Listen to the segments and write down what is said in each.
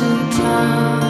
distant.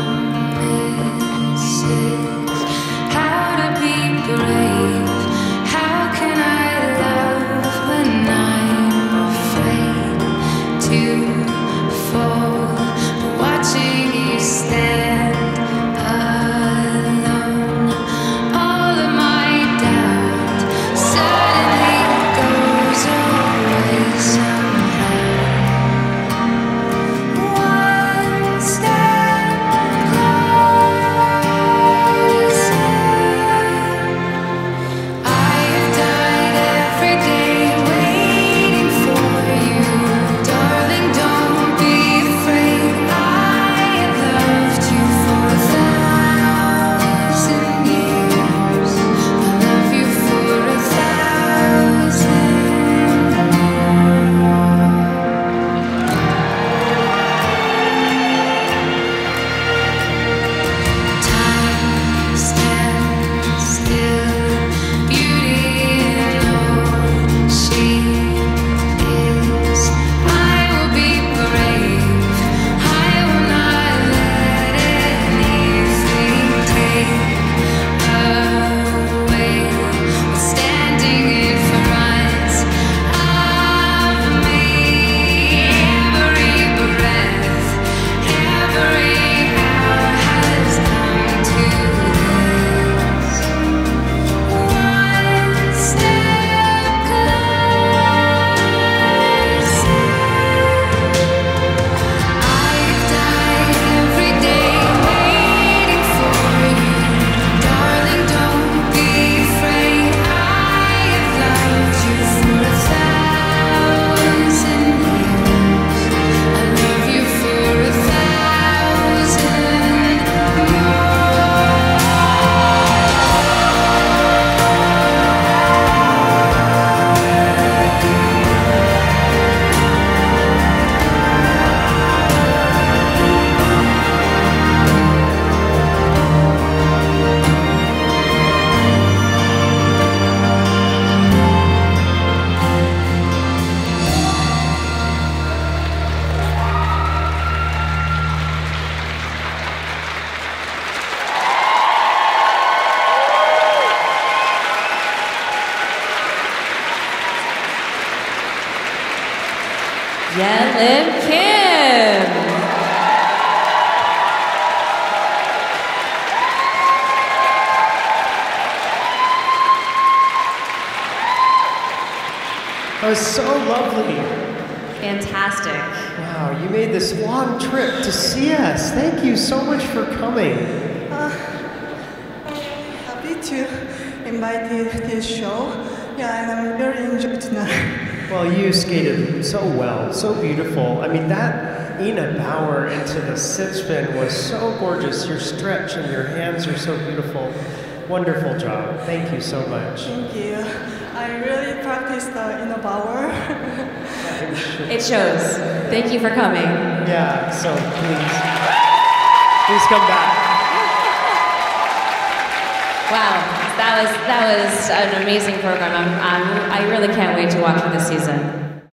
Ye-lim Kim. That was so lovely. Fantastic. Wow, you made this long trip to see us. Thank you so much for coming. Uh, happy to invite you to this show. Yeah, and I'm very enjoyed tonight. Well, you skated so well, so beautiful. I mean, that Ina Bauer into the sit spin was so gorgeous. Your stretch and your hands are so beautiful. Wonderful job. Thank you so much. Thank you. I really practiced the Ina Bauer. It shows. Thank you for coming. Yeah, so please, please come back. Wow, that was that was an amazing program. I'm, I'm, I really can't wait to watch it this season.